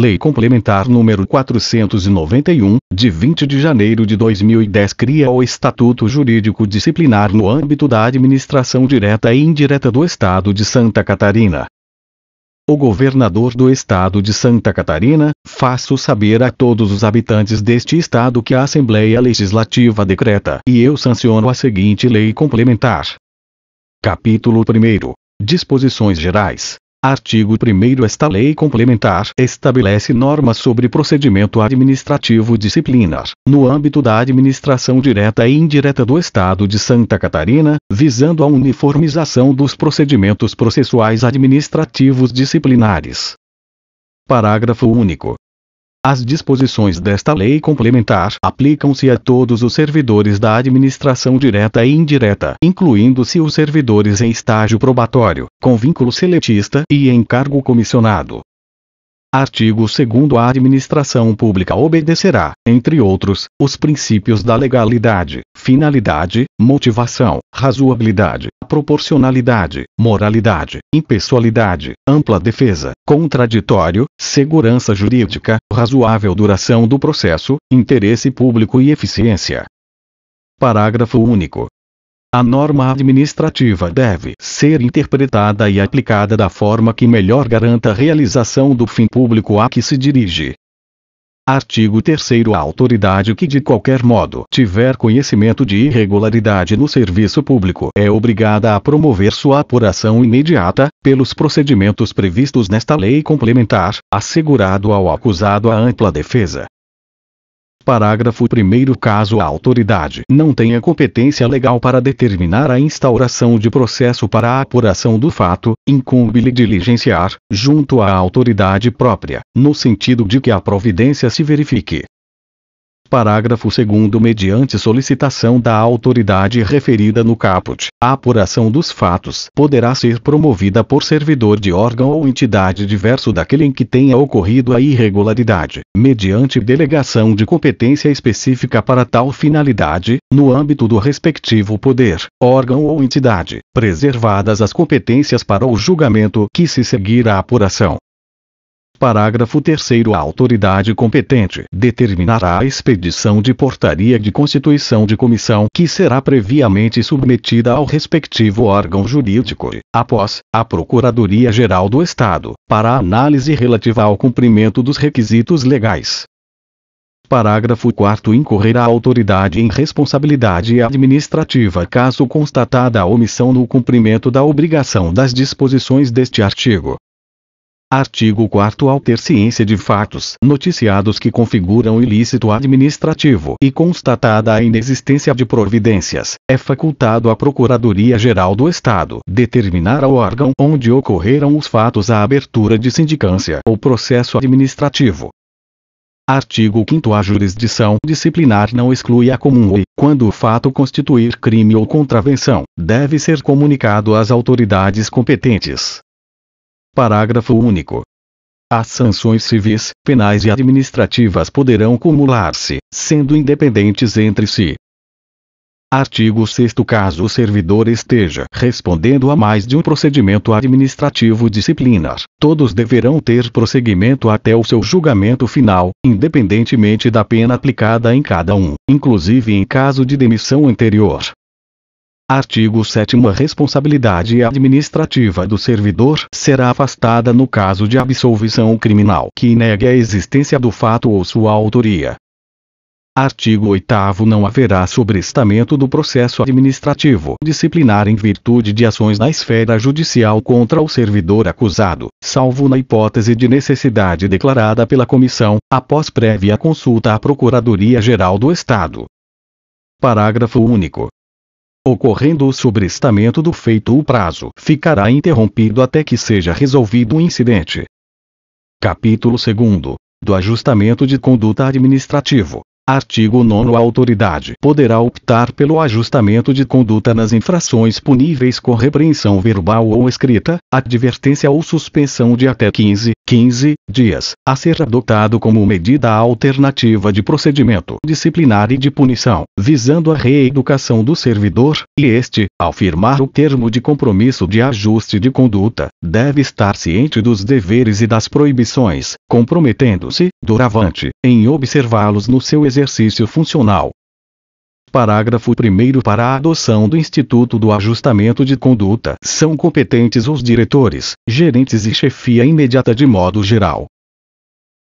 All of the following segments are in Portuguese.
Lei Complementar número 491, de 20 de janeiro de 2010 cria o Estatuto Jurídico Disciplinar no âmbito da administração direta e indireta do Estado de Santa Catarina. O governador do estado de Santa Catarina, faço saber a todos os habitantes deste estado que a Assembleia Legislativa decreta e eu sanciono a seguinte lei complementar. Capítulo 1. Disposições Gerais. Artigo 1 Esta lei complementar estabelece normas sobre procedimento administrativo disciplinar, no âmbito da administração direta e indireta do Estado de Santa Catarina, visando a uniformização dos procedimentos processuais administrativos disciplinares. Parágrafo único. As disposições desta lei complementar aplicam-se a todos os servidores da administração direta e indireta, incluindo-se os servidores em estágio probatório, com vínculo seletista e em cargo comissionado. Artigo 2 A administração pública obedecerá, entre outros, os princípios da legalidade, finalidade, motivação, razoabilidade, proporcionalidade, moralidade, impessoalidade, ampla defesa, contraditório, segurança jurídica, razoável duração do processo, interesse público e eficiência. Parágrafo único. A norma administrativa deve ser interpretada e aplicada da forma que melhor garanta a realização do fim público a que se dirige. Artigo 3 A autoridade que de qualquer modo tiver conhecimento de irregularidade no serviço público é obrigada a promover sua apuração imediata, pelos procedimentos previstos nesta lei complementar, assegurado ao acusado a ampla defesa. Parágrafo 1 Caso a autoridade não tenha competência legal para determinar a instauração de processo para a apuração do fato, incumbe-lhe diligenciar, junto à autoridade própria, no sentido de que a providência se verifique. Parágrafo 2 Mediante solicitação da autoridade referida no caput, a apuração dos fatos poderá ser promovida por servidor de órgão ou entidade diverso daquele em que tenha ocorrido a irregularidade, mediante delegação de competência específica para tal finalidade, no âmbito do respectivo poder, órgão ou entidade, preservadas as competências para o julgamento que se seguir a apuração. Parágrafo 3 A autoridade competente determinará a expedição de portaria de constituição de comissão que será previamente submetida ao respectivo órgão jurídico, após, a Procuradoria-Geral do Estado, para análise relativa ao cumprimento dos requisitos legais. Parágrafo 4 Incorrerá a autoridade em responsabilidade administrativa caso constatada a omissão no cumprimento da obrigação das disposições deste artigo. Artigo 4 Ao ter ciência de fatos noticiados que configuram ilícito administrativo e constatada a inexistência de providências, é facultado à Procuradoria-Geral do Estado determinar ao órgão onde ocorreram os fatos a abertura de sindicância ou processo administrativo. Artigo 5 A jurisdição disciplinar não exclui a comum e, quando o fato constituir crime ou contravenção, deve ser comunicado às autoridades competentes. Parágrafo único. As sanções civis, penais e administrativas poderão cumular-se, sendo independentes entre si. Artigo 6 Caso o servidor esteja respondendo a mais de um procedimento administrativo disciplinar, todos deverão ter prosseguimento até o seu julgamento final, independentemente da pena aplicada em cada um, inclusive em caso de demissão anterior. Artigo 7 A responsabilidade administrativa do servidor será afastada no caso de absolvição criminal que negue a existência do fato ou sua autoria. Artigo 8 Não haverá sobrestamento do processo administrativo disciplinar em virtude de ações na esfera judicial contra o servidor acusado, salvo na hipótese de necessidade declarada pela comissão, após prévia consulta à Procuradoria-Geral do Estado. Parágrafo único. Ocorrendo o sobrestamento do feito o prazo ficará interrompido até que seja resolvido o incidente. Capítulo 2 do ajustamento de conduta administrativo. Artigo 9 A autoridade poderá optar pelo ajustamento de conduta nas infrações puníveis com repreensão verbal ou escrita, advertência ou suspensão de até 15, 15 dias, a ser adotado como medida alternativa de procedimento disciplinar e de punição, visando a reeducação do servidor, e este, ao firmar o termo de compromisso de ajuste de conduta, deve estar ciente dos deveres e das proibições, comprometendo-se, doravante, em observá-los no seu exercício funcional. Parágrafo 1 Para a adoção do Instituto do Ajustamento de Conduta, são competentes os diretores, gerentes e chefia imediata de modo geral.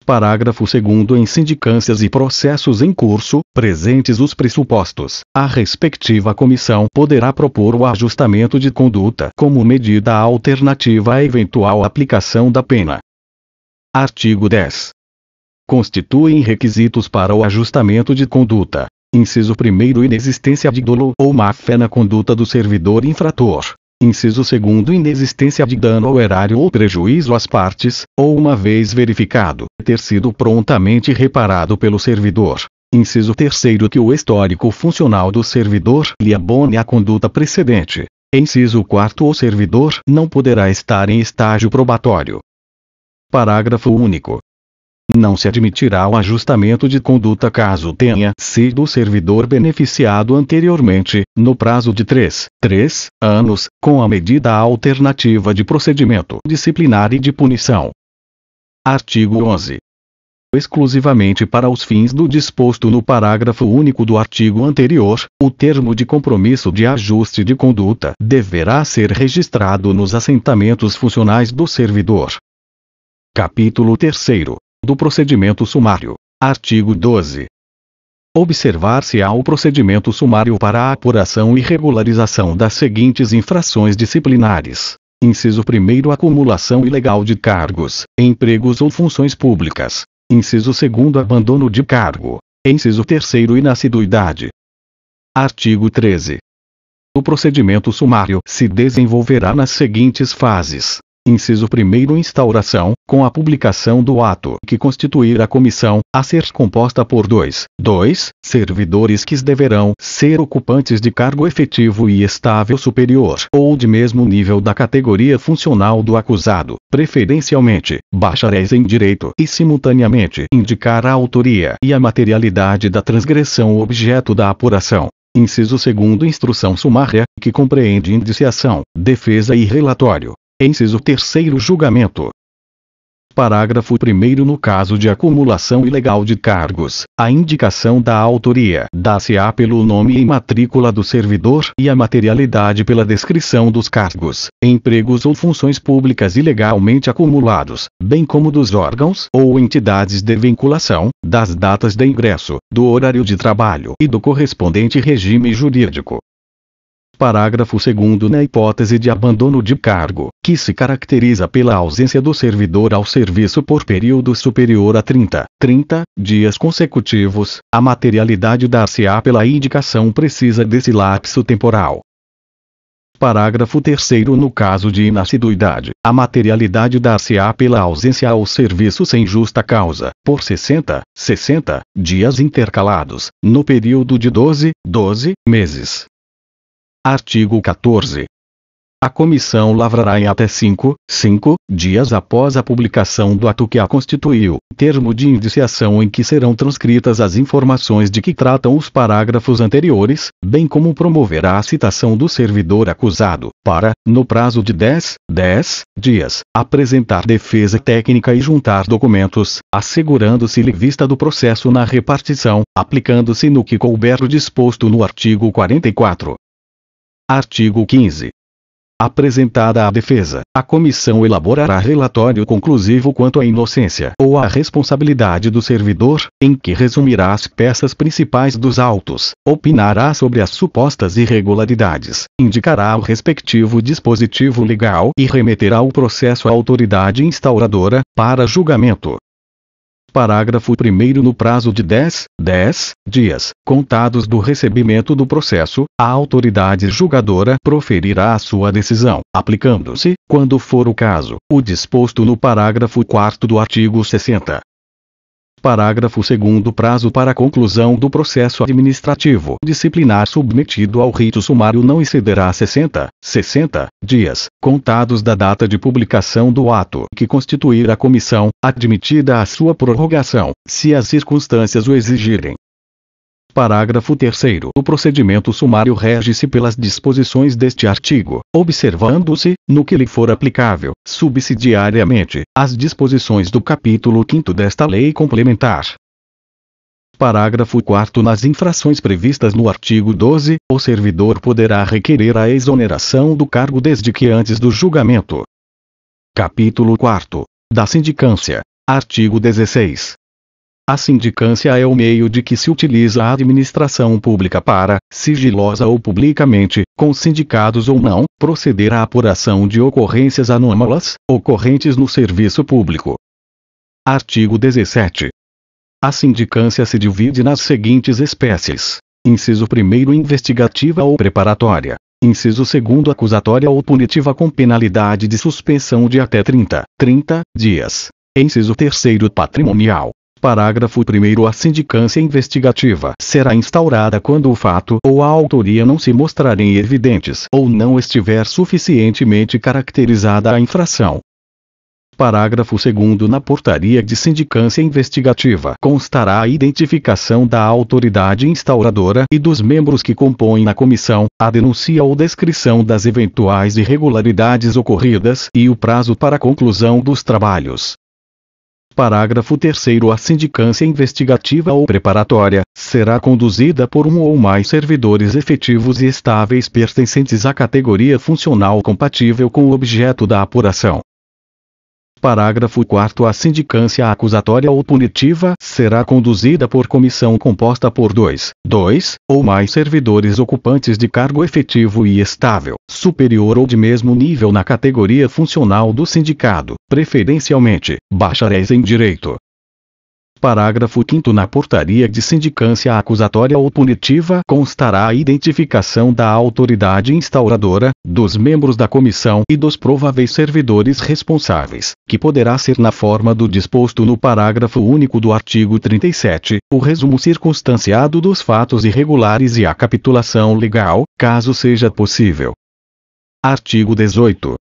Parágrafo 2 Em sindicâncias e processos em curso, presentes os pressupostos, a respectiva comissão poderá propor o ajustamento de conduta como medida alternativa à eventual aplicação da pena. Artigo 10. Constituem requisitos para o ajustamento de conduta, Inciso 1 Inexistência de dolo ou má-fé na conduta do servidor infrator. Inciso 2 Inexistência de dano ao erário ou prejuízo às partes, ou uma vez verificado, ter sido prontamente reparado pelo servidor. Inciso 3 Que o histórico funcional do servidor lhe abone a conduta precedente. Inciso 4 O servidor não poderá estar em estágio probatório. Parágrafo único. Não se admitirá o ajustamento de conduta caso tenha sido o servidor beneficiado anteriormente, no prazo de 3, 3 anos, com a medida alternativa de procedimento disciplinar e de punição. Artigo 11 exclusivamente para os fins do disposto no parágrafo único do artigo anterior, o termo de compromisso de ajuste de conduta deverá ser registrado nos assentamentos funcionais do servidor. Capítulo 3 do procedimento sumário. Artigo 12. Observar-se-á o procedimento sumário para a apuração e regularização das seguintes infrações disciplinares. Inciso 1 acumulação ilegal de cargos, empregos ou funções públicas. Inciso 2 abandono de cargo. Inciso 3 inassiduidade. Artigo 13. O procedimento sumário se desenvolverá nas seguintes fases: Inciso 1 Instauração, com a publicação do ato que constituir a comissão, a ser composta por dois, dois servidores que deverão ser ocupantes de cargo efetivo e estável superior ou de mesmo nível da categoria funcional do acusado, preferencialmente, bacharéis em direito e simultaneamente indicar a autoria e a materialidade da transgressão objeto da apuração. Inciso 2 Instrução sumária, que compreende indiciação, defesa e relatório. Inciso 3 Julgamento. Parágrafo 1 No caso de acumulação ilegal de cargos, a indicação da autoria dá-se-á pelo nome e matrícula do servidor e a materialidade pela descrição dos cargos, empregos ou funções públicas ilegalmente acumulados, bem como dos órgãos ou entidades de vinculação, das datas de ingresso, do horário de trabalho e do correspondente regime jurídico. Parágrafo 2 Na hipótese de abandono de cargo, que se caracteriza pela ausência do servidor ao serviço por período superior a 30, 30 dias consecutivos, a materialidade dar-se-á pela indicação precisa desse lapso temporal. Parágrafo 3 No caso de inassiduidade, a materialidade dar-se-á pela ausência ao serviço sem justa causa, por 60, 60 dias intercalados, no período de 12, 12 meses. Artigo 14. A comissão lavrará em até 5, 5 dias após a publicação do ato que a constituiu, termo de indiciação em que serão transcritas as informações de que tratam os parágrafos anteriores, bem como promoverá a citação do servidor acusado, para, no prazo de 10, 10 dias, apresentar defesa técnica e juntar documentos, assegurando-se-lhe vista do processo na repartição, aplicando-se no que couber o disposto no artigo 44. Artigo 15. Apresentada a defesa, a comissão elaborará relatório conclusivo quanto à inocência ou à responsabilidade do servidor, em que resumirá as peças principais dos autos, opinará sobre as supostas irregularidades, indicará o respectivo dispositivo legal e remeterá o processo à autoridade instauradora, para julgamento. Parágrafo 1 No prazo de 10, 10 dias, contados do recebimento do processo, a autoridade julgadora proferirá a sua decisão, aplicando-se, quando for o caso, o disposto no parágrafo 4 do artigo 60. Parágrafo 2 Prazo para conclusão do processo administrativo disciplinar submetido ao rito sumário não excederá 60, 60 dias, contados da data de publicação do ato que constituir a comissão, admitida a sua prorrogação, se as circunstâncias o exigirem. Parágrafo 3 O procedimento sumário rege-se pelas disposições deste artigo, observando-se, no que lhe for aplicável, subsidiariamente, as disposições do capítulo 5 desta lei complementar. Parágrafo 4 Nas infrações previstas no artigo 12, o servidor poderá requerer a exoneração do cargo desde que antes do julgamento. Capítulo 4 da sindicância. Artigo 16. A sindicância é o meio de que se utiliza a administração pública para, sigilosa ou publicamente, com sindicados ou não, proceder à apuração de ocorrências anômalas, ocorrentes no serviço público. Artigo 17. A sindicância se divide nas seguintes espécies: inciso 1 investigativa ou preparatória, inciso 2 acusatória ou punitiva com penalidade de suspensão de até 30, 30 dias, inciso 3 patrimonial, Parágrafo 1 A sindicância investigativa será instaurada quando o fato ou a autoria não se mostrarem evidentes ou não estiver suficientemente caracterizada a infração. Parágrafo 2 Na portaria de sindicância investigativa constará a identificação da autoridade instauradora e dos membros que compõem a comissão, a denúncia ou descrição das eventuais irregularidades ocorridas e o prazo para a conclusão dos trabalhos. Parágrafo 3 A sindicância investigativa ou preparatória será conduzida por um ou mais servidores efetivos e estáveis pertencentes à categoria funcional compatível com o objeto da apuração. Parágrafo 4 A sindicância acusatória ou punitiva será conduzida por comissão composta por dois, dois ou mais servidores ocupantes de cargo efetivo e estável, superior ou de mesmo nível na categoria funcional do sindicado, preferencialmente, bacharéis em direito, Parágrafo 5 Na portaria de sindicância acusatória ou punitiva constará a identificação da autoridade instauradora, dos membros da comissão e dos prováveis servidores responsáveis, que poderá ser na forma do disposto no parágrafo único do artigo 37, o resumo circunstanciado dos fatos irregulares e a capitulação legal, caso seja possível. Artigo 18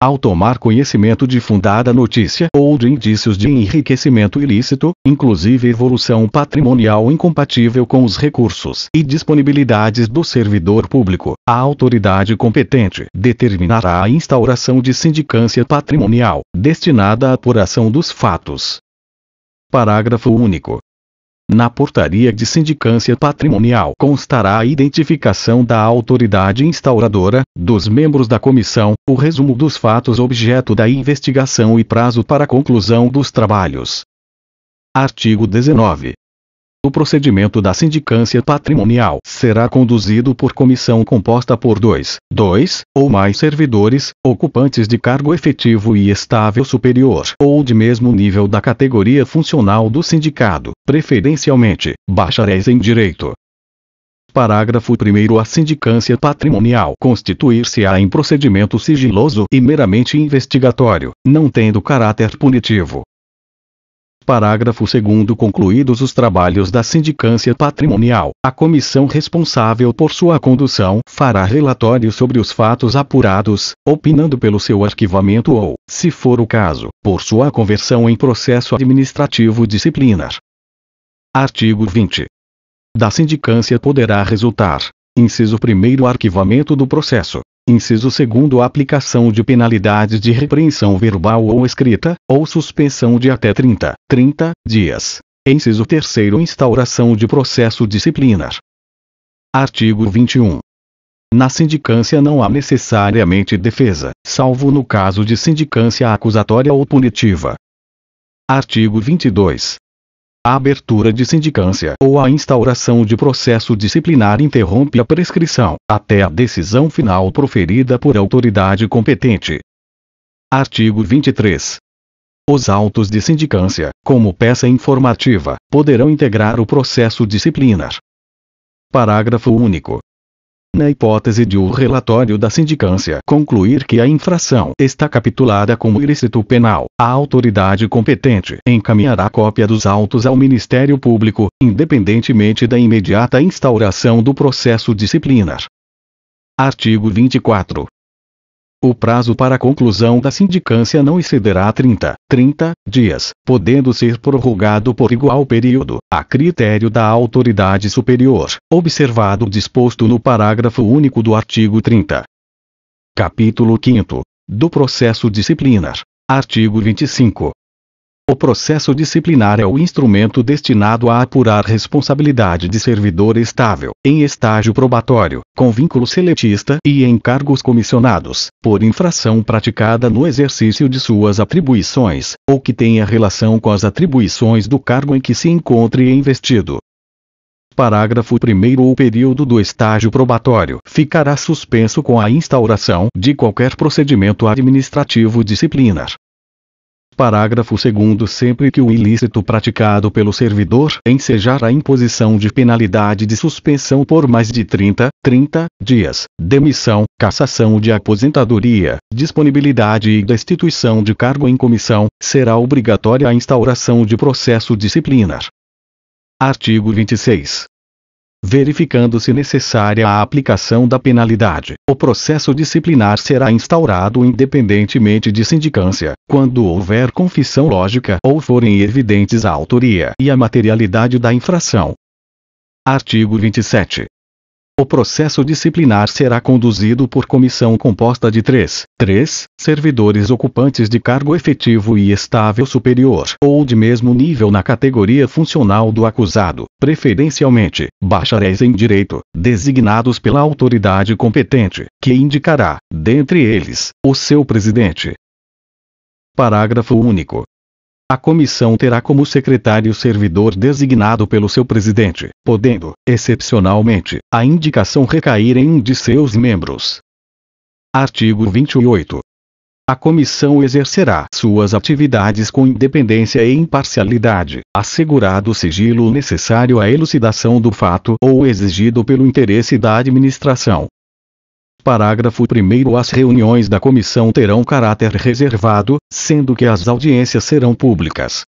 ao tomar conhecimento de fundada notícia ou de indícios de enriquecimento ilícito, inclusive evolução patrimonial incompatível com os recursos e disponibilidades do servidor público, a autoridade competente determinará a instauração de sindicância patrimonial, destinada à apuração dos fatos. Parágrafo único. Na portaria de sindicância patrimonial constará a identificação da autoridade instauradora, dos membros da comissão, o resumo dos fatos objeto da investigação e prazo para conclusão dos trabalhos. Artigo 19. O procedimento da sindicância patrimonial será conduzido por comissão composta por dois, dois ou mais servidores, ocupantes de cargo efetivo e estável superior ou de mesmo nível da categoria funcional do sindicado, preferencialmente, bacharéis em direito. Parágrafo 1 A sindicância patrimonial constituir-se-á em procedimento sigiloso e meramente investigatório, não tendo caráter punitivo, Parágrafo 2 Concluídos os trabalhos da sindicância patrimonial, a comissão responsável por sua condução fará relatório sobre os fatos apurados, opinando pelo seu arquivamento ou, se for o caso, por sua conversão em processo administrativo disciplinar. Artigo 20. Da sindicância poderá resultar: inciso 1 arquivamento do processo, Inciso 2 aplicação de penalidades de repreensão verbal ou escrita, ou suspensão de até 30, 30 dias. Inciso 3 instauração de processo disciplinar. Artigo 21. Na sindicância não há necessariamente defesa, salvo no caso de sindicância acusatória ou punitiva. Artigo 22. A abertura de sindicância ou a instauração de processo disciplinar interrompe a prescrição, até a decisão final proferida por autoridade competente. Artigo 23. Os autos de sindicância, como peça informativa, poderão integrar o processo disciplinar. Parágrafo único. Na hipótese de o relatório da sindicância concluir que a infração está capitulada como ilícito penal, a autoridade competente encaminhará cópia dos autos ao Ministério Público, independentemente da imediata instauração do processo disciplinar. Artigo 24. O prazo para a conclusão da sindicância não excederá 30, 30 dias, podendo ser prorrogado por igual período, a critério da autoridade superior, observado o disposto no parágrafo único do artigo 30. Capítulo 5 do processo disciplinar. Artigo 25. O processo disciplinar é o instrumento destinado a apurar responsabilidade de servidor estável, em estágio probatório, com vínculo seletista e em cargos comissionados, por infração praticada no exercício de suas atribuições, ou que tenha relação com as atribuições do cargo em que se encontre investido. Parágrafo 1 O período do estágio probatório ficará suspenso com a instauração de qualquer procedimento administrativo disciplinar. Parágrafo 2 Sempre que o ilícito praticado pelo servidor ensejar a imposição de penalidade de suspensão por mais de 30, 30 dias, demissão, cassação de aposentadoria, disponibilidade e destituição de cargo em comissão, será obrigatória a instauração de processo disciplinar. Artigo 26 verificando-se necessária a aplicação da penalidade. O processo disciplinar será instaurado independentemente de sindicância, quando houver confissão lógica ou forem evidentes a autoria e a materialidade da infração. Artigo 27. O processo disciplinar será conduzido por comissão composta de três, três servidores ocupantes de cargo efetivo e estável superior ou de mesmo nível na categoria funcional do acusado, preferencialmente bacharéis em direito, designados pela autoridade competente, que indicará, dentre eles, o seu presidente. Parágrafo único. A comissão terá como secretário servidor designado pelo seu presidente, podendo, excepcionalmente, a indicação recair em um de seus membros. Artigo 28. A comissão exercerá suas atividades com independência e imparcialidade, assegurado o sigilo necessário à elucidação do fato ou exigido pelo interesse da administração, Parágrafo 1 As reuniões da comissão terão caráter reservado, sendo que as audiências serão públicas.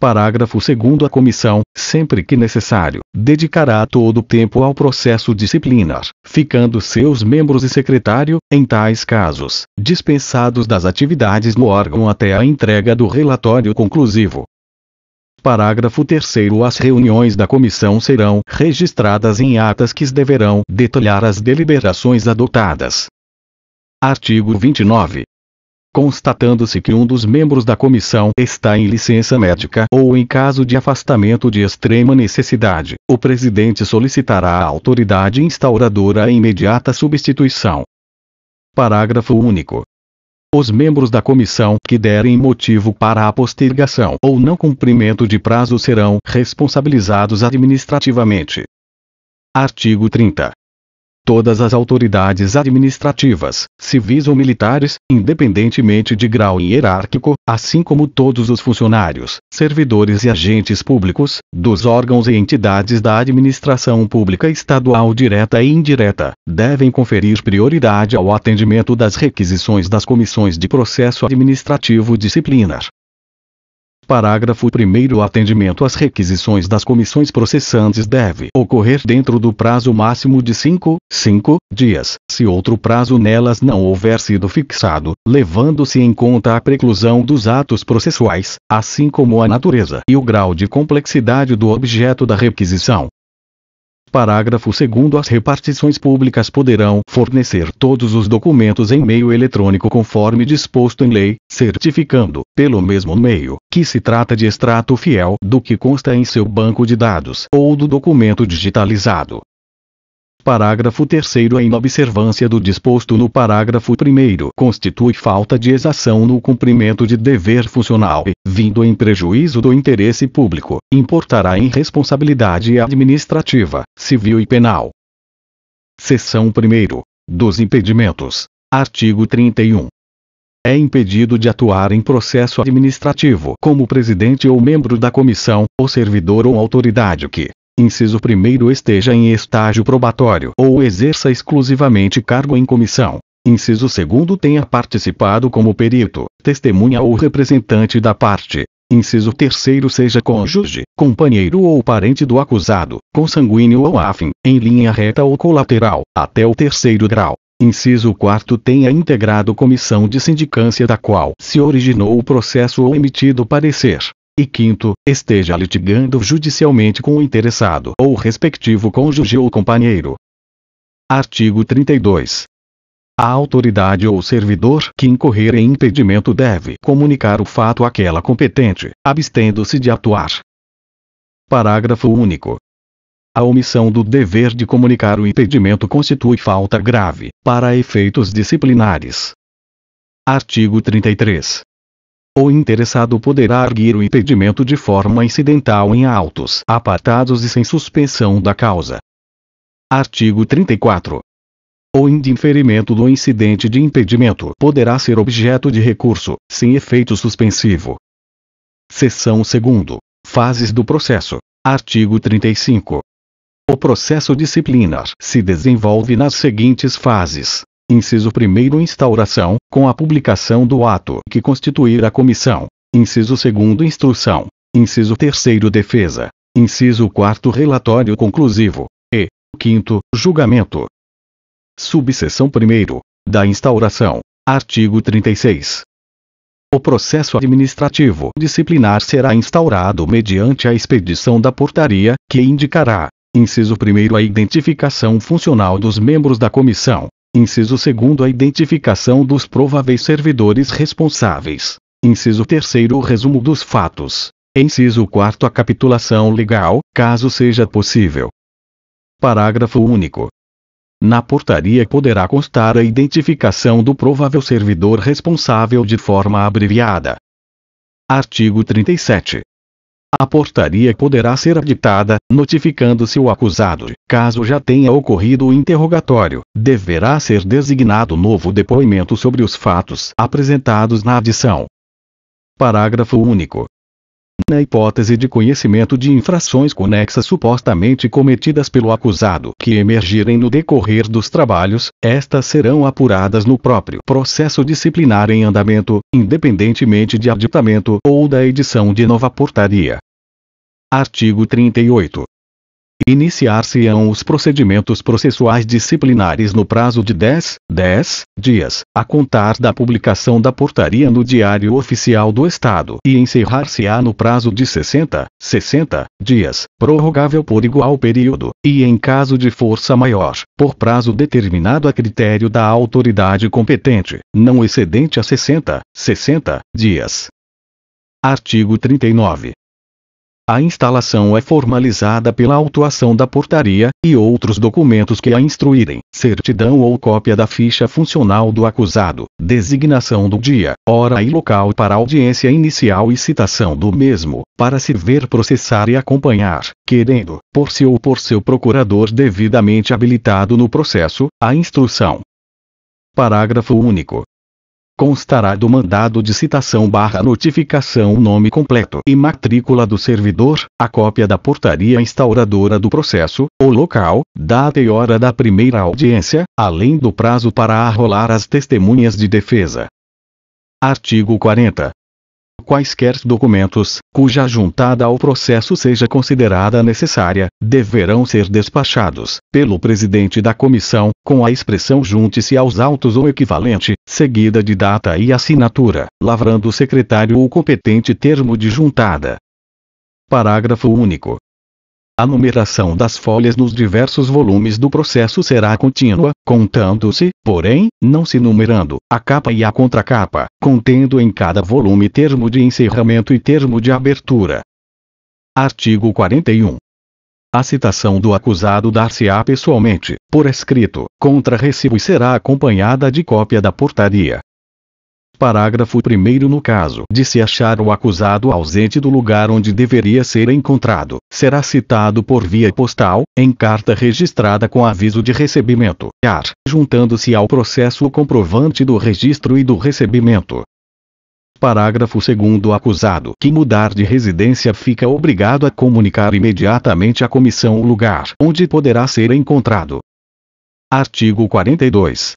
Parágrafo 2 A comissão, sempre que necessário, dedicará todo o tempo ao processo disciplinar, ficando seus membros e secretário, em tais casos, dispensados das atividades no órgão até a entrega do relatório conclusivo. Parágrafo 3 As reuniões da comissão serão registradas em atas que deverão detalhar as deliberações adotadas. Artigo 29. Constatando-se que um dos membros da comissão está em licença médica ou em caso de afastamento de extrema necessidade, o presidente solicitará à autoridade instauradora a imediata substituição. Parágrafo único. Os membros da comissão que derem motivo para a postergação ou não cumprimento de prazo serão responsabilizados administrativamente. Artigo 30 todas as autoridades administrativas, civis ou militares, independentemente de grau hierárquico, assim como todos os funcionários, servidores e agentes públicos, dos órgãos e entidades da administração pública estadual direta e indireta, devem conferir prioridade ao atendimento das requisições das comissões de processo administrativo disciplinar. Parágrafo 1 O atendimento às requisições das comissões processantes deve ocorrer dentro do prazo máximo de 5, 5 dias, se outro prazo nelas não houver sido fixado, levando-se em conta a preclusão dos atos processuais, assim como a natureza e o grau de complexidade do objeto da requisição. Parágrafo 2 As repartições públicas poderão fornecer todos os documentos em meio eletrônico conforme disposto em lei, certificando, pelo mesmo meio, que se trata de extrato fiel do que consta em seu banco de dados ou do documento digitalizado. Parágrafo 3 A inobservância do disposto no parágrafo 1 constitui falta de exação no cumprimento de dever funcional e, vindo em prejuízo do interesse público, importará em responsabilidade administrativa, civil e penal. Seção 1 dos impedimentos. Artigo 31 é impedido de atuar em processo administrativo como presidente ou membro da comissão, ou servidor ou autoridade que, inciso 1 esteja em estágio probatório ou exerça exclusivamente cargo em comissão. Inciso 2 tenha participado como perito, testemunha ou representante da parte. Inciso 3 seja cônjuge, companheiro ou parente do acusado, consanguíneo ou afim, em linha reta ou colateral, até o terceiro grau. Inciso 4 tenha integrado comissão de sindicância da qual se originou o processo ou emitido parecer. E quinto, esteja litigando judicialmente com o interessado ou respectivo cônjuge ou companheiro. Artigo 32. A autoridade ou servidor que incorrer em impedimento deve comunicar o fato àquela competente, abstendo-se de atuar. Parágrafo único. A omissão do dever de comunicar o impedimento constitui falta grave, para efeitos disciplinares. Artigo 33. O interessado poderá arguir o impedimento de forma incidental em autos apartados e sem suspensão da causa. Artigo 34. O indeferimento do incidente de impedimento poderá ser objeto de recurso, sem efeito suspensivo. Seção 2. Fases do processo. Artigo 35. O processo disciplinar se desenvolve nas seguintes fases. Inciso 1 Instauração, com a publicação do ato que constituir a comissão. Inciso 2 Instrução. Inciso 3 Defesa. Inciso 4 Relatório conclusivo. E. 5 Julgamento. Subseção 1 Da instauração. Artigo 36. O processo administrativo disciplinar será instaurado mediante a expedição da portaria, que indicará, inciso 1 a identificação funcional dos membros da comissão, Inciso 2 A identificação dos prováveis servidores responsáveis. Inciso 3 O resumo dos fatos. Inciso 4 A capitulação legal, caso seja possível. Parágrafo único. Na portaria poderá constar a identificação do provável servidor responsável de forma abreviada. Artigo 37. A portaria poderá ser aditada, notificando-se o acusado. Caso já tenha ocorrido o interrogatório, deverá ser designado novo depoimento sobre os fatos apresentados na adição. Parágrafo único. Na hipótese de conhecimento de infrações conexas supostamente cometidas pelo acusado que emergirem no decorrer dos trabalhos, estas serão apuradas no próprio processo disciplinar em andamento, independentemente de aditamento ou da edição de nova portaria. Artigo 38. Iniciar-se-ão os procedimentos processuais disciplinares no prazo de 10, 10 dias, a contar da publicação da portaria no Diário Oficial do Estado e encerrar-se-á no prazo de 60, 60 dias, prorrogável por igual período, e em caso de força maior, por prazo determinado a critério da autoridade competente, não excedente a 60, 60 dias. Artigo 39. A instalação é formalizada pela autuação da portaria, e outros documentos que a instruírem, certidão ou cópia da ficha funcional do acusado, designação do dia, hora e local para audiência inicial e citação do mesmo, para se ver processar e acompanhar, querendo, por si ou por seu procurador devidamente habilitado no processo, a instrução. Parágrafo único constará do mandado de citação barra notificação o nome completo e matrícula do servidor, a cópia da portaria instauradora do processo, o local, data e hora da primeira audiência, além do prazo para arrolar as testemunhas de defesa. Artigo 40 quaisquer documentos, cuja juntada ao processo seja considerada necessária, deverão ser despachados, pelo presidente da comissão, com a expressão junte-se aos autos ou equivalente, seguida de data e assinatura, lavrando o secretário o competente termo de juntada. Parágrafo único. A numeração das folhas nos diversos volumes do processo será contínua, contando-se, porém, não se numerando, a capa e a contracapa, contendo em cada volume termo de encerramento e termo de abertura. Artigo 41. A citação do acusado dar-se-á pessoalmente, por escrito, contra recibo e será acompanhada de cópia da portaria. Parágrafo 1 No caso de se achar o acusado ausente do lugar onde deveria ser encontrado, será citado por via postal, em carta registrada com aviso de recebimento, AR, juntando-se ao processo o comprovante do registro e do recebimento. Parágrafo 2 O acusado que mudar de residência fica obrigado a comunicar imediatamente à comissão o lugar onde poderá ser encontrado. Artigo 42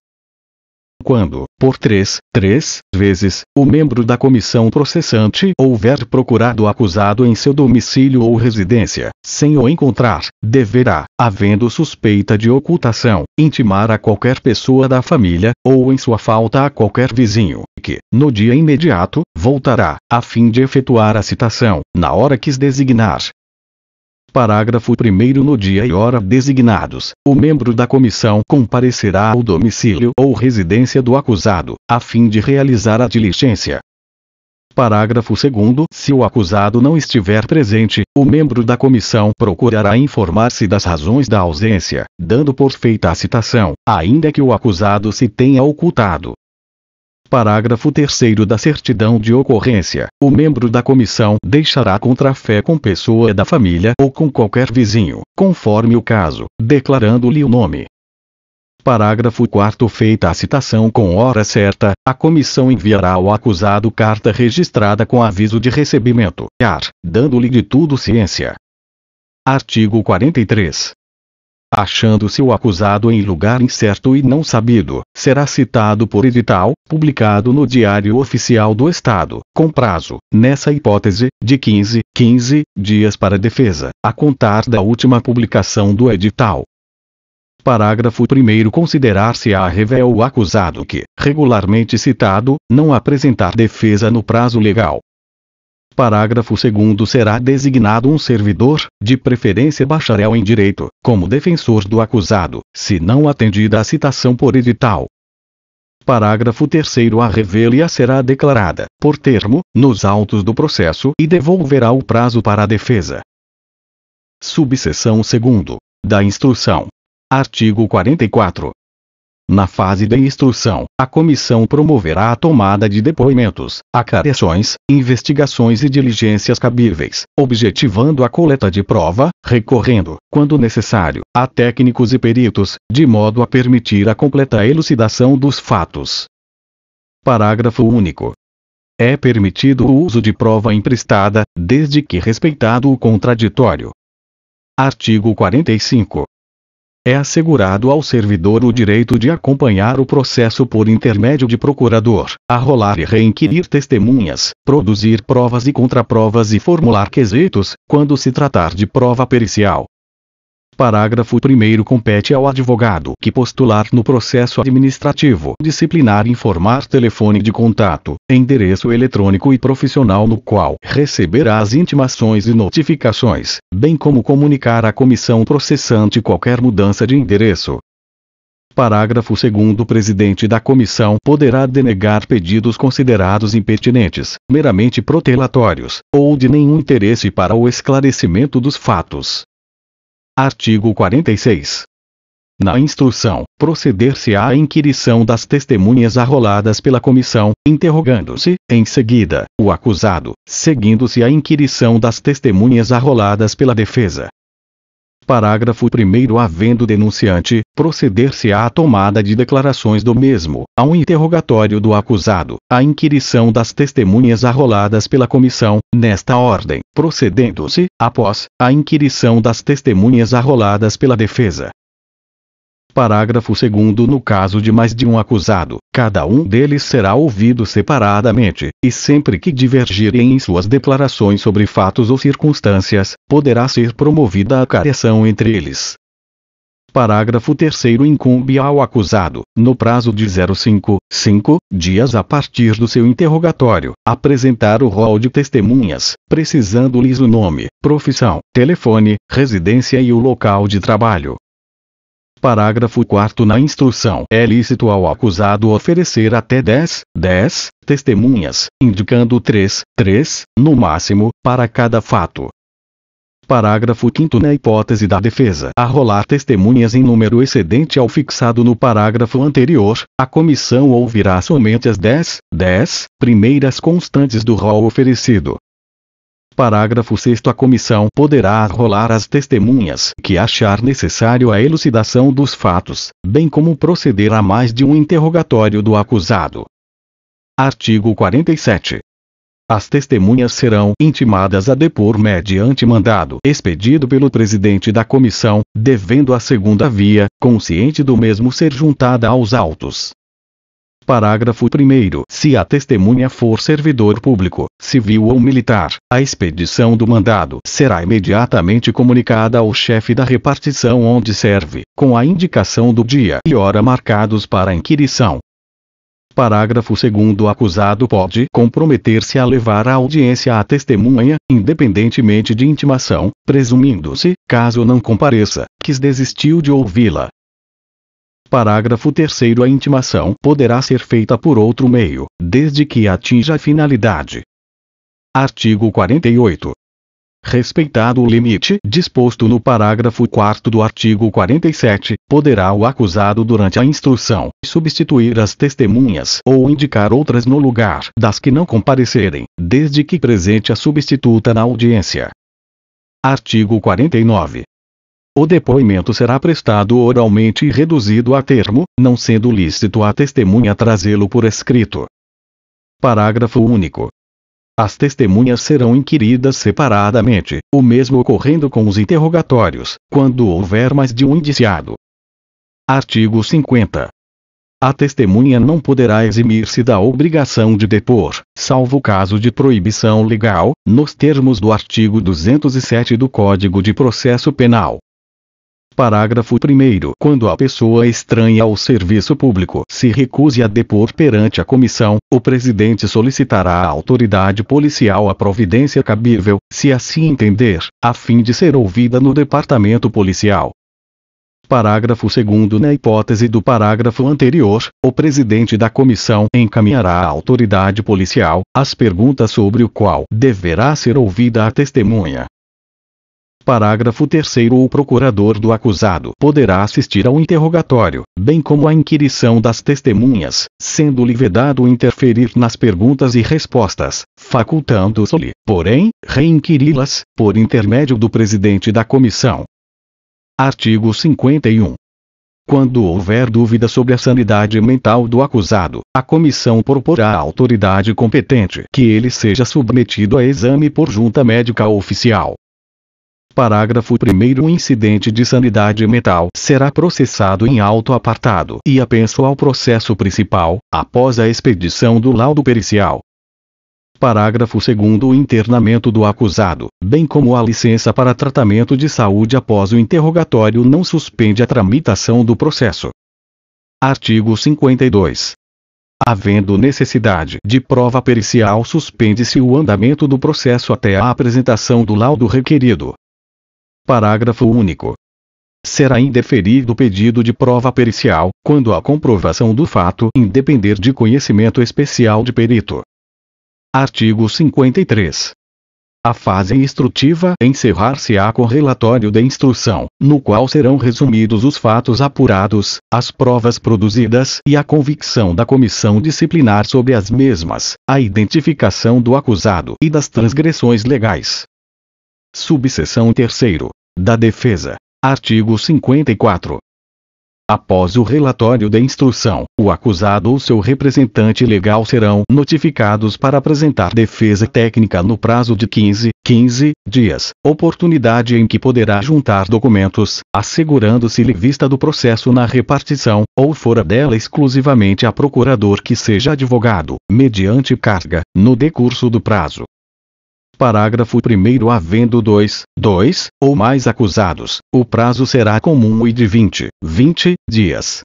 quando, por três, três vezes, o membro da comissão processante houver procurado o acusado em seu domicílio ou residência, sem o encontrar, deverá, havendo suspeita de ocultação, intimar a qualquer pessoa da família, ou em sua falta a qualquer vizinho, que, no dia imediato, voltará, a fim de efetuar a citação, na hora que designar, Parágrafo 1 No dia e hora designados, o membro da comissão comparecerá ao domicílio ou residência do acusado, a fim de realizar a diligência. Parágrafo 2 Se o acusado não estiver presente, o membro da comissão procurará informar-se das razões da ausência, dando por feita a citação, ainda que o acusado se tenha ocultado. Parágrafo 3 da certidão de ocorrência. O membro da comissão deixará contrafé com pessoa da família ou com qualquer vizinho, conforme o caso, declarando-lhe o nome. Parágrafo 4 Feita a citação com hora certa, a comissão enviará ao acusado carta registrada com aviso de recebimento, ar, dando-lhe de tudo ciência. Artigo 43 achando-se o acusado em lugar incerto e não sabido, será citado por edital, publicado no Diário Oficial do Estado, com prazo, nessa hipótese, de 15, 15 dias para defesa, a contar da última publicação do edital. Parágrafo 1 Considerar-se-á revel o acusado que, regularmente citado, não apresentar defesa no prazo legal, Parágrafo 2 será designado um servidor, de preferência bacharel em direito, como defensor do acusado, se não atendida a citação por edital. Parágrafo 3 A revelia será declarada, por termo, nos autos do processo e devolverá o prazo para a defesa. Subseção 2 da instrução. Artigo 44. Na fase da instrução, a comissão promoverá a tomada de depoimentos, acariações, investigações e diligências cabíveis, objetivando a coleta de prova, recorrendo, quando necessário, a técnicos e peritos, de modo a permitir a completa elucidação dos fatos. Parágrafo único. É permitido o uso de prova emprestada, desde que respeitado o contraditório. Artigo 45 é assegurado ao servidor o direito de acompanhar o processo por intermédio de procurador, arrolar e reinquirir testemunhas, produzir provas e contraprovas e formular quesitos, quando se tratar de prova pericial. Parágrafo 1 compete ao advogado que postular no processo administrativo disciplinar informar telefone de contato, endereço eletrônico e profissional no qual receberá as intimações e notificações, bem como comunicar à comissão processante qualquer mudança de endereço. Parágrafo 2 O presidente da comissão poderá denegar pedidos considerados impertinentes, meramente protelatórios, ou de nenhum interesse para o esclarecimento dos fatos. Artigo 46. Na instrução, proceder-se à inquirição das testemunhas arroladas pela comissão, interrogando-se, em seguida, o acusado, seguindo-se a inquirição das testemunhas arroladas pela defesa. Parágrafo 1 Havendo denunciante, proceder-se à tomada de declarações do mesmo, a um interrogatório do acusado, a inquirição das testemunhas arroladas pela comissão, nesta ordem, procedendo-se, após, a inquirição das testemunhas arroladas pela defesa. Parágrafo 2 No caso de mais de um acusado, cada um deles será ouvido separadamente, e sempre que divergirem em suas declarações sobre fatos ou circunstâncias, poderá ser promovida a careção entre eles. Parágrafo 3 Incumbe ao acusado, no prazo de 05, 5 dias a partir do seu interrogatório, apresentar o rol de testemunhas, precisando-lhes o nome, profissão, telefone, residência e o local de trabalho. Parágrafo 4 Na instrução. É lícito ao acusado oferecer até 10, 10 testemunhas, indicando 3, 3, no máximo, para cada fato. Parágrafo 5 Na hipótese da defesa. Arrolar testemunhas em número excedente ao fixado no parágrafo anterior, a comissão ouvirá somente as 10, 10 primeiras constantes do rol oferecido, Parágrafo 6 A comissão poderá arrolar as testemunhas que achar necessário a elucidação dos fatos, bem como proceder a mais de um interrogatório do acusado. Artigo 47. As testemunhas serão intimadas a depor mediante mandado expedido pelo presidente da comissão, devendo a segunda via, consciente do mesmo ser juntada aos autos. Parágrafo 1. Se a testemunha for servidor público, civil ou militar, a expedição do mandado será imediatamente comunicada ao chefe da repartição onde serve, com a indicação do dia e hora marcados para a inquirição. Parágrafo 2. O acusado pode comprometer-se a levar à audiência a testemunha, independentemente de intimação, presumindo-se, caso não compareça, que desistiu de ouvi-la. Parágrafo 3 A intimação poderá ser feita por outro meio, desde que atinja a finalidade. Artigo 48. Respeitado o limite disposto no parágrafo 4 do artigo 47, poderá o acusado durante a instrução substituir as testemunhas ou indicar outras no lugar das que não comparecerem, desde que presente a substituta na audiência. Artigo 49. O depoimento será prestado oralmente e reduzido a termo, não sendo lícito a testemunha trazê-lo por escrito. Parágrafo único. As testemunhas serão inquiridas separadamente, o mesmo ocorrendo com os interrogatórios, quando houver mais de um indiciado. Artigo 50. A testemunha não poderá eximir-se da obrigação de depor, salvo caso de proibição legal, nos termos do artigo 207 do Código de Processo Penal. Parágrafo 1. Quando a pessoa estranha ao serviço público se recuse a depor perante a comissão, o presidente solicitará à autoridade policial a providência cabível, se assim entender, a fim de ser ouvida no departamento policial. Parágrafo 2. Na hipótese do parágrafo anterior, o presidente da comissão encaminhará à autoridade policial as perguntas sobre o qual deverá ser ouvida a testemunha. Parágrafo 3 O procurador do acusado poderá assistir ao interrogatório, bem como à inquirição das testemunhas, sendo-lhe vedado interferir nas perguntas e respostas, facultando-se-lhe, porém, reinquiri-las, por intermédio do presidente da comissão. Artigo 51. Quando houver dúvida sobre a sanidade mental do acusado, a comissão proporá à autoridade competente que ele seja submetido a exame por junta médica oficial. Parágrafo 1 O incidente de sanidade mental será processado em auto apartado e apenso ao processo principal, após a expedição do laudo pericial. Parágrafo 2 O internamento do acusado, bem como a licença para tratamento de saúde após o interrogatório não suspende a tramitação do processo. Artigo 52. Havendo necessidade de prova pericial, suspende-se o andamento do processo até a apresentação do laudo requerido. Parágrafo único. Será indeferido o pedido de prova pericial, quando a comprovação do fato independer de conhecimento especial de perito. Artigo 53. A fase instrutiva encerrar-se-á com relatório de instrução, no qual serão resumidos os fatos apurados, as provas produzidas e a convicção da comissão disciplinar sobre as mesmas, a identificação do acusado e das transgressões legais. Subseção 3 da Defesa. Artigo 54. Após o relatório de instrução, o acusado ou seu representante legal serão notificados para apresentar defesa técnica no prazo de 15, 15 dias, oportunidade em que poderá juntar documentos, assegurando-se-lhe vista do processo na repartição, ou fora dela exclusivamente a procurador que seja advogado, mediante carga, no decurso do prazo. Parágrafo 1 Havendo dois, dois, ou mais acusados, o prazo será comum e de 20, 20 dias.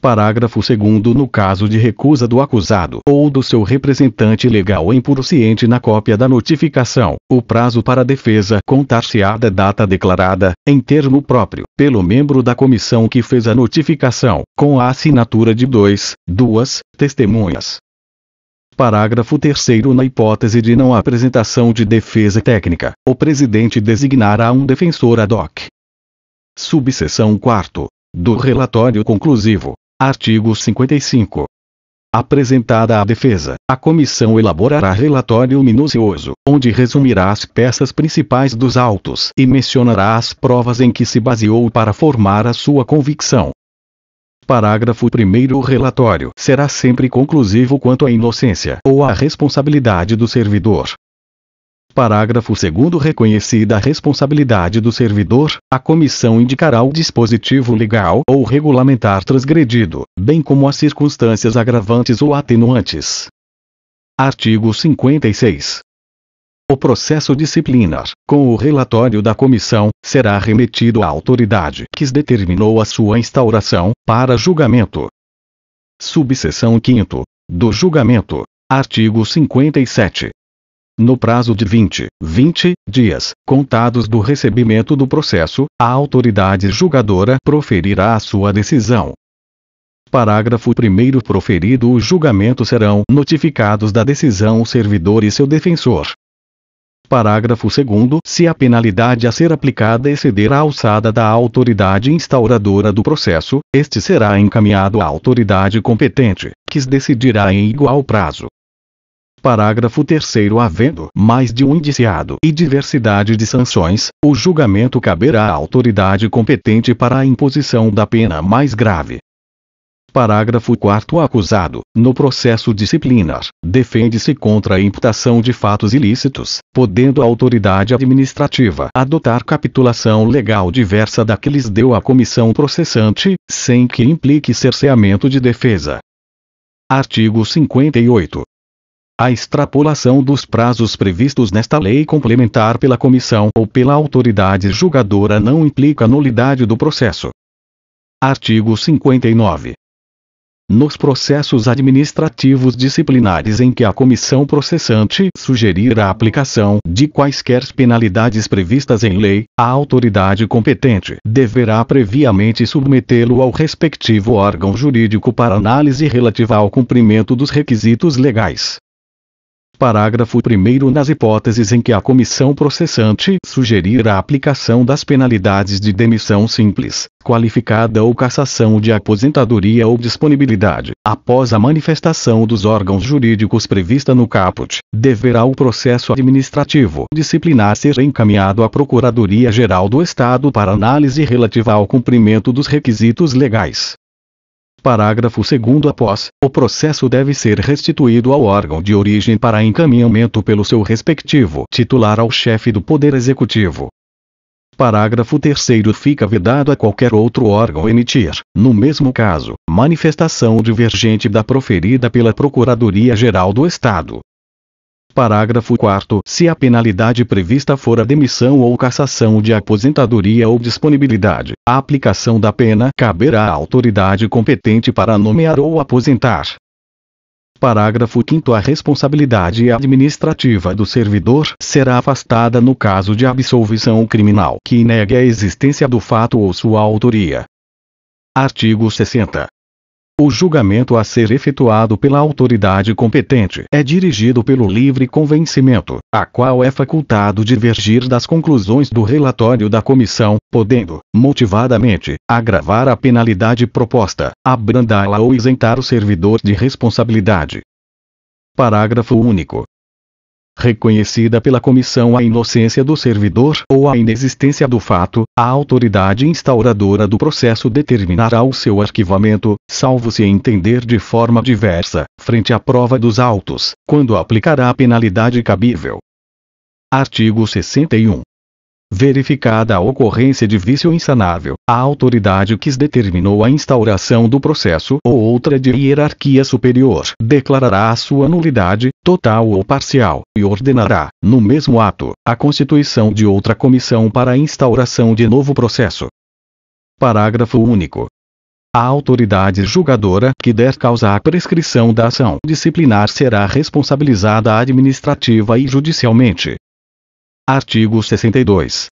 Parágrafo 2 No caso de recusa do acusado ou do seu representante legal impurciente na cópia da notificação, o prazo para defesa contar-se-á da data declarada, em termo próprio, pelo membro da comissão que fez a notificação, com a assinatura de dois, duas, testemunhas. Parágrafo 3 Na hipótese de não apresentação de defesa técnica, o presidente designará um defensor ad hoc. Subseção 4 do relatório conclusivo. Artigo 55. Apresentada a defesa, a comissão elaborará relatório minucioso, onde resumirá as peças principais dos autos e mencionará as provas em que se baseou para formar a sua convicção. Parágrafo 1 O relatório será sempre conclusivo quanto à inocência ou à responsabilidade do servidor. Parágrafo 2 Reconhecida a responsabilidade do servidor, a comissão indicará o dispositivo legal ou regulamentar transgredido, bem como as circunstâncias agravantes ou atenuantes. Artigo 56. O processo disciplinar, com o relatório da comissão, será remetido à autoridade que determinou a sua instauração, para julgamento. Subseção 5 do julgamento. Artigo 57. No prazo de 20, 20 dias, contados do recebimento do processo, a autoridade julgadora proferirá a sua decisão. Parágrafo 1 Proferido o julgamento serão notificados da decisão o servidor e seu defensor, Parágrafo 2 Se a penalidade a ser aplicada exceder a alçada da autoridade instauradora do processo, este será encaminhado à autoridade competente, que decidirá em igual prazo. Parágrafo 3 Havendo mais de um indiciado e diversidade de sanções, o julgamento caberá à autoridade competente para a imposição da pena mais grave. Parágrafo 4 O acusado, no processo disciplinar, defende-se contra a imputação de fatos ilícitos, podendo a autoridade administrativa adotar capitulação legal diversa da que lhes deu a comissão processante, sem que implique cerceamento de defesa. Artigo 58. A extrapolação dos prazos previstos nesta lei complementar pela comissão ou pela autoridade julgadora não implica nulidade do processo. Artigo 59 nos processos administrativos disciplinares em que a comissão processante sugerir a aplicação de quaisquer penalidades previstas em lei, a autoridade competente deverá previamente submetê-lo ao respectivo órgão jurídico para análise relativa ao cumprimento dos requisitos legais. Parágrafo 1 Nas hipóteses em que a comissão processante sugerir a aplicação das penalidades de demissão simples, qualificada ou cassação de aposentadoria ou disponibilidade, após a manifestação dos órgãos jurídicos prevista no caput, deverá o processo administrativo disciplinar ser encaminhado à Procuradoria-Geral do Estado para análise relativa ao cumprimento dos requisitos legais. Parágrafo 2 Após, o processo deve ser restituído ao órgão de origem para encaminhamento pelo seu respectivo titular ao chefe do Poder Executivo. Parágrafo 3 Fica vedado a qualquer outro órgão emitir, no mesmo caso, manifestação divergente da proferida pela Procuradoria-Geral do Estado, Parágrafo 4 Se a penalidade prevista for a demissão ou cassação de aposentadoria ou disponibilidade, a aplicação da pena caberá à autoridade competente para nomear ou aposentar. Parágrafo 5 A responsabilidade administrativa do servidor será afastada no caso de absolvição criminal que negue a existência do fato ou sua autoria. Artigo 60. O julgamento a ser efetuado pela autoridade competente é dirigido pelo livre convencimento, a qual é facultado divergir das conclusões do relatório da comissão, podendo, motivadamente, agravar a penalidade proposta, abrandá-la ou isentar o servidor de responsabilidade. Parágrafo único. Reconhecida pela comissão a inocência do servidor ou a inexistência do fato, a autoridade instauradora do processo determinará o seu arquivamento, salvo se entender de forma diversa, frente à prova dos autos, quando aplicará a penalidade cabível. Artigo 61. Verificada a ocorrência de vício insanável, a autoridade que determinou a instauração do processo ou outra de hierarquia superior declarará a sua nulidade, total ou parcial, e ordenará, no mesmo ato, a constituição de outra comissão para a instauração de novo processo. Parágrafo único. A autoridade julgadora que der causa à prescrição da ação disciplinar será responsabilizada administrativa e judicialmente, Artigo 62.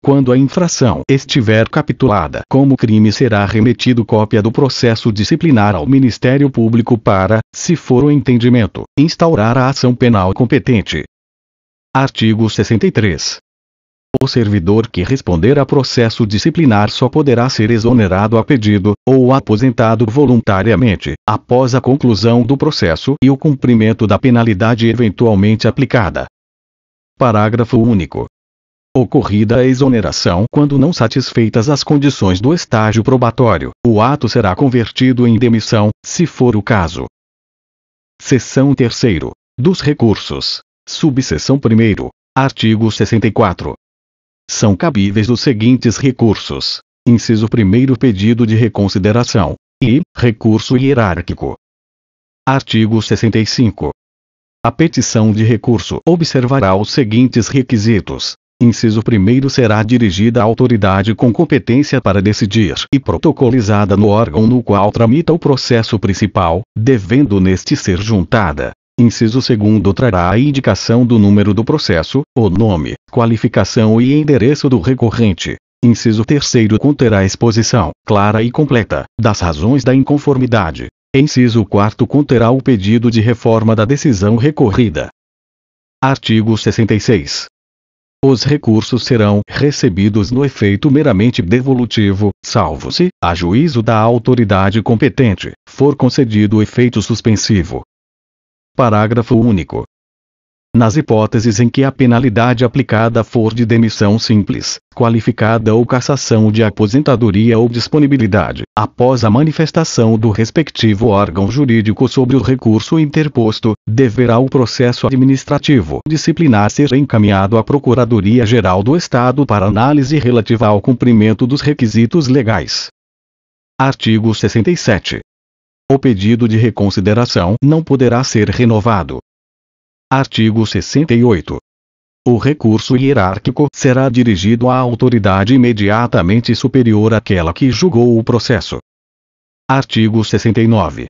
Quando a infração estiver capitulada como crime, será remetido cópia do processo disciplinar ao Ministério Público para, se for o entendimento, instaurar a ação penal competente. Artigo 63. O servidor que responder a processo disciplinar só poderá ser exonerado a pedido, ou aposentado voluntariamente, após a conclusão do processo e o cumprimento da penalidade eventualmente aplicada. Parágrafo único. Ocorrida a exoneração quando não satisfeitas as condições do estágio probatório, o ato será convertido em demissão, se for o caso. Seção 3. Dos recursos. Subseção 1. Artigo 64. São cabíveis os seguintes recursos: inciso 1 pedido de reconsideração e recurso hierárquico. Artigo 65. A petição de recurso observará os seguintes requisitos: Inciso 1 será dirigida à autoridade com competência para decidir e protocolizada no órgão no qual tramita o processo principal, devendo neste ser juntada. Inciso 2 trará a indicação do número do processo, o nome, qualificação e endereço do recorrente. Inciso 3 conterá exposição, clara e completa, das razões da inconformidade. Inciso 4 conterá o pedido de reforma da decisão recorrida. Artigo 66. Os recursos serão recebidos no efeito meramente devolutivo, salvo se, a juízo da autoridade competente, for concedido efeito suspensivo. Parágrafo único. Nas hipóteses em que a penalidade aplicada for de demissão simples, qualificada ou cassação de aposentadoria ou disponibilidade, após a manifestação do respectivo órgão jurídico sobre o recurso interposto, deverá o processo administrativo disciplinar ser encaminhado à Procuradoria-Geral do Estado para análise relativa ao cumprimento dos requisitos legais. Artigo 67. O pedido de reconsideração não poderá ser renovado, Artigo 68. O recurso hierárquico será dirigido à autoridade imediatamente superior àquela que julgou o processo. Artigo 69.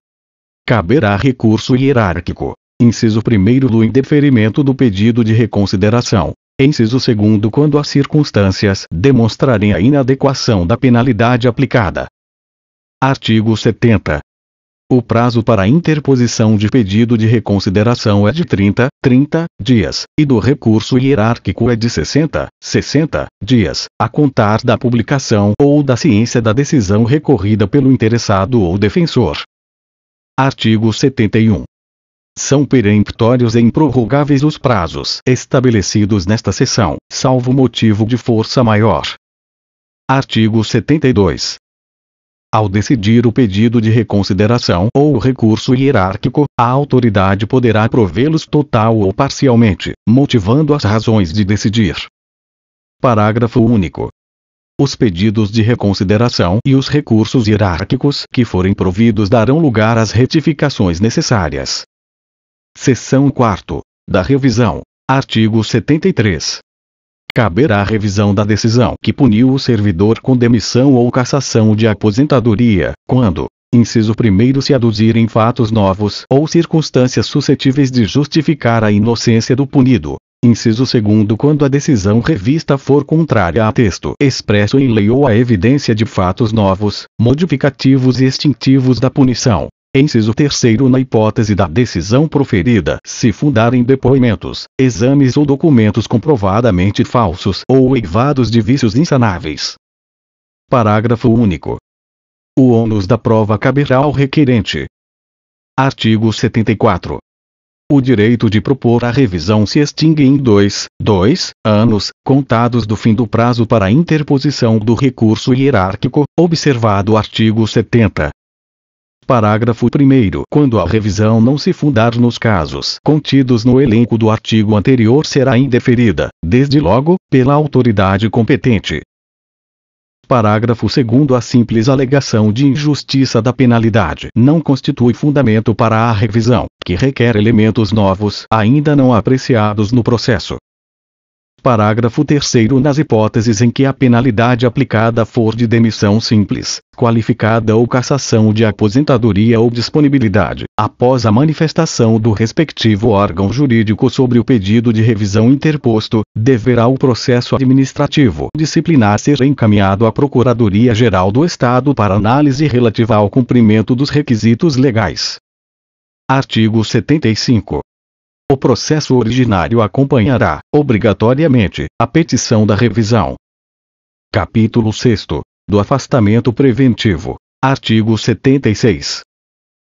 Caberá recurso hierárquico. Inciso 1 do indeferimento do pedido de reconsideração. Inciso 2 quando as circunstâncias demonstrarem a inadequação da penalidade aplicada. Artigo 70. O prazo para interposição de pedido de reconsideração é de 30, 30 dias, e do recurso hierárquico é de 60, 60 dias, a contar da publicação ou da ciência da decisão recorrida pelo interessado ou defensor. Artigo 71. São peremptórios e improrrogáveis os prazos estabelecidos nesta seção, salvo motivo de força maior. Artigo 72. Ao decidir o pedido de reconsideração ou recurso hierárquico, a autoridade poderá provê-los total ou parcialmente, motivando as razões de decidir. Parágrafo único. Os pedidos de reconsideração e os recursos hierárquicos que forem providos darão lugar às retificações necessárias. Seção 4. Da revisão. Artigo 73 caberá revisão da decisão que puniu o servidor com demissão ou cassação de aposentadoria, quando, inciso 1 se aduzirem fatos novos ou circunstâncias suscetíveis de justificar a inocência do punido. Inciso 2 quando a decisão revista for contrária a texto expresso em lei ou a evidência de fatos novos, modificativos e extintivos da punição. Inciso terceiro na hipótese da decisão proferida se fundar em depoimentos, exames ou documentos comprovadamente falsos ou eivados de vícios insanáveis. Parágrafo único. O ônus da prova caberá ao requerente. Artigo 74. O direito de propor a revisão se extingue em dois, dois anos, contados do fim do prazo para interposição do recurso hierárquico, observado o artigo 70. Parágrafo 1. Quando a revisão não se fundar nos casos contidos no elenco do artigo anterior, será indeferida, desde logo, pela autoridade competente. Parágrafo 2. A simples alegação de injustiça da penalidade não constitui fundamento para a revisão, que requer elementos novos ainda não apreciados no processo. Parágrafo 3 Nas hipóteses em que a penalidade aplicada for de demissão simples, qualificada ou cassação de aposentadoria ou disponibilidade, após a manifestação do respectivo órgão jurídico sobre o pedido de revisão interposto, deverá o processo administrativo disciplinar ser encaminhado à Procuradoria-Geral do Estado para análise relativa ao cumprimento dos requisitos legais. Artigo 75. O processo originário acompanhará, obrigatoriamente, a petição da revisão. Capítulo 6. Do afastamento preventivo. Artigo 76.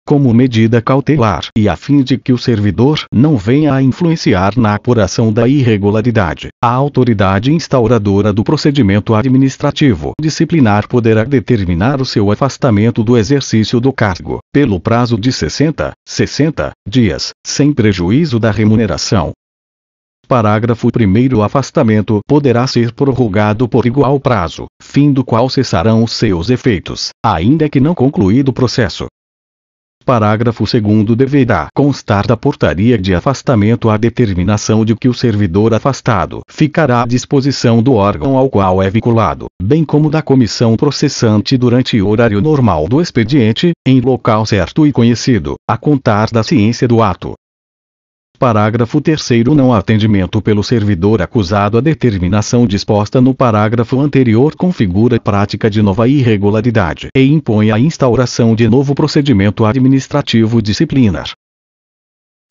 Como medida cautelar e a fim de que o servidor não venha a influenciar na apuração da irregularidade. A autoridade instauradora do procedimento administrativo disciplinar poderá determinar o seu afastamento do exercício do cargo, pelo prazo de 60, 60 dias, sem prejuízo da remuneração. Parágrafo 1 O afastamento poderá ser prorrogado por igual prazo, fim do qual cessarão os seus efeitos, ainda que não concluído o processo. Parágrafo 2 deverá constar da portaria de afastamento a determinação de que o servidor afastado ficará à disposição do órgão ao qual é vinculado, bem como da comissão processante durante o horário normal do expediente, em local certo e conhecido, a contar da ciência do ato. Parágrafo 3 Não atendimento pelo servidor acusado à determinação disposta no parágrafo anterior configura prática de nova irregularidade e impõe a instauração de novo procedimento administrativo disciplinar.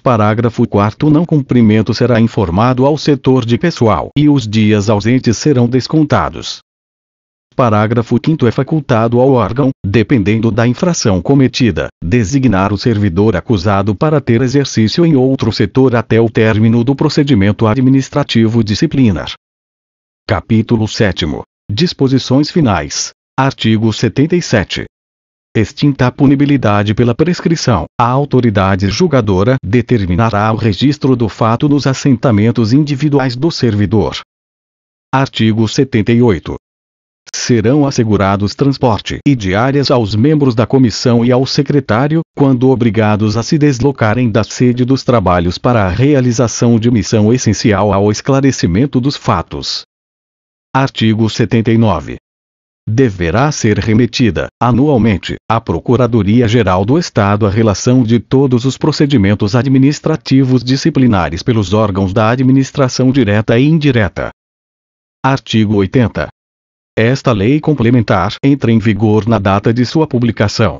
Parágrafo 4 Não cumprimento será informado ao setor de pessoal e os dias ausentes serão descontados. Parágrafo 5 é facultado ao órgão, dependendo da infração cometida, designar o servidor acusado para ter exercício em outro setor até o término do procedimento administrativo disciplinar. Capítulo 7 Disposições finais. Artigo 77. Extinta a punibilidade pela prescrição, a autoridade julgadora determinará o registro do fato nos assentamentos individuais do servidor. Artigo 78 serão assegurados transporte e diárias aos membros da comissão e ao secretário, quando obrigados a se deslocarem da sede dos trabalhos para a realização de missão essencial ao esclarecimento dos fatos. Artigo 79 deverá ser remetida, anualmente, à Procuradoria-Geral do Estado a relação de todos os procedimentos administrativos disciplinares pelos órgãos da administração direta e indireta. Artigo 80. Esta lei complementar entra em vigor na data de sua publicação.